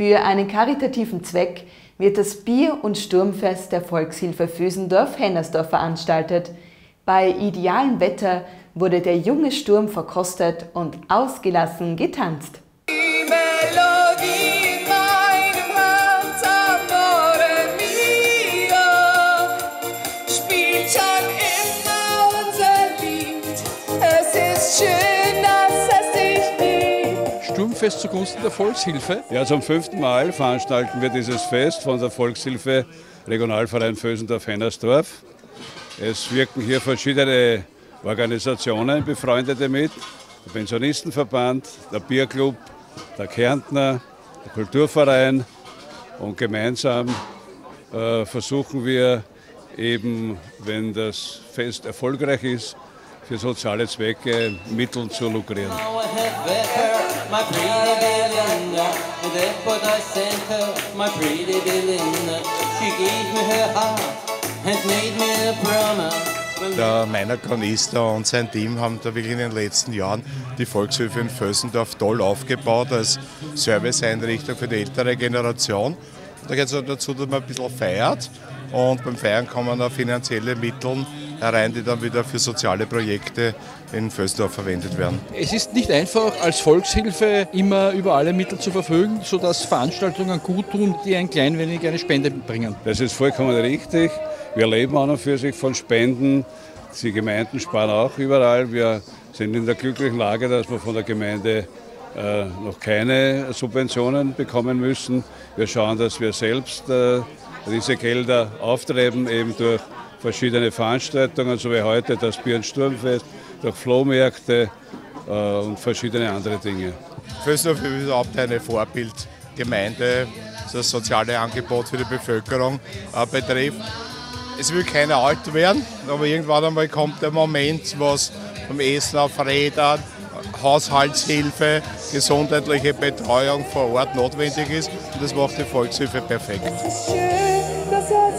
Für einen karitativen Zweck wird das Bier- und Sturmfest der Volkshilfe Füsendorf-Hennersdorf veranstaltet. Bei idealem Wetter wurde der junge Sturm verkostet und ausgelassen getanzt. Sturmfest zugunsten der Volkshilfe. Ja, zum fünften Mal veranstalten wir dieses Fest von der Volkshilfe Regionalverein Vösendorf-Hennersdorf. Es wirken hier verschiedene Organisationen, Befreundete mit, der Pensionistenverband, der Bierclub, der Kärntner, der Kulturverein und gemeinsam äh, versuchen wir eben, wenn das Fest erfolgreich ist, für soziale Zwecke Mittel zu lukrieren. Der Meiner Kanister und sein Team haben da wirklich in den letzten Jahren die Volkshilfe in Vösendorf toll aufgebaut als Serviceeinrichtung für die ältere Generation. Da geht es dazu, dass man ein bisschen feiert und beim Feiern kommen auch finanzielle Mittel herein, die dann wieder für soziale Projekte in Vösdorf verwendet werden. Es ist nicht einfach, als Volkshilfe immer über alle Mittel zu verfügen, sodass Veranstaltungen gut tun, die ein klein wenig eine Spende bringen. Das ist vollkommen richtig. Wir leben an und für sich von Spenden. Die Gemeinden sparen auch überall. Wir sind in der glücklichen Lage, dass wir von der Gemeinde äh, noch keine Subventionen bekommen müssen. Wir schauen, dass wir selbst äh, diese Gelder auftreiben, eben durch verschiedene Veranstaltungen, so wie heute das Bier- und Sturmfest, durch Flohmärkte äh, und verschiedene andere Dinge. Fösdorf ist überhaupt eine Vorbildgemeinde, das soziale Angebot für die Bevölkerung äh, betrifft. Es will keiner alt werden, aber irgendwann einmal kommt der Moment, was vom Essen auf Rädern, Haushaltshilfe, gesundheitliche Betreuung vor Ort notwendig ist. Und das macht die Volkshilfe perfekt. Es ist schön, dass er